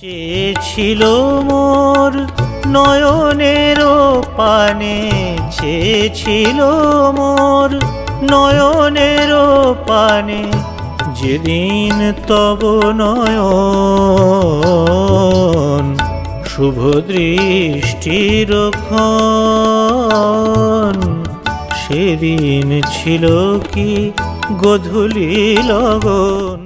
চেয়েছিল মোর নয়নের পানে চেয়েছিল মোর নয়নের পানে। যেদিন তব নয়ন, শুভ দৃষ্টির সেদিন ছিল কি গধূলি লগন?